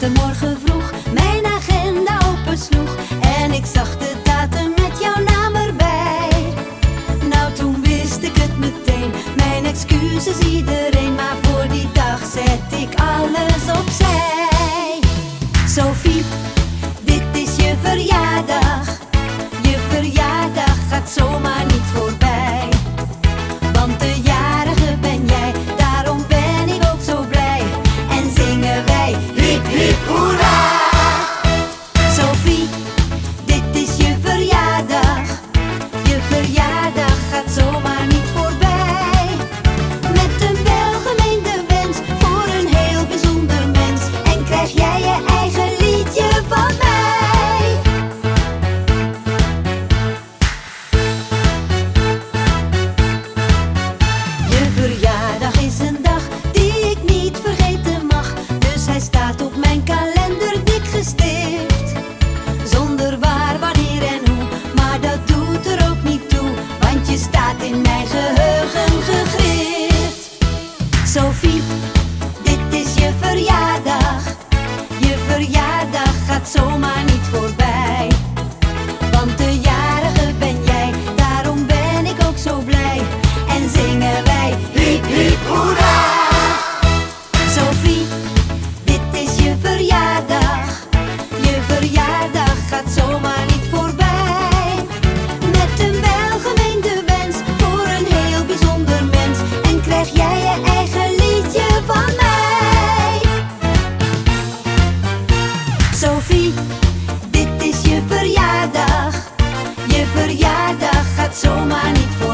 de morgen mijn kalender dikgestift. Zonder waar, wanneer en hoe, maar dat doet er ook niet toe, want je staat in mijn geheugen gegrift. Sophie, dit is je verjaardag. Je verjaardag gaat zomaar niet voorbij. So zomaar niet voor.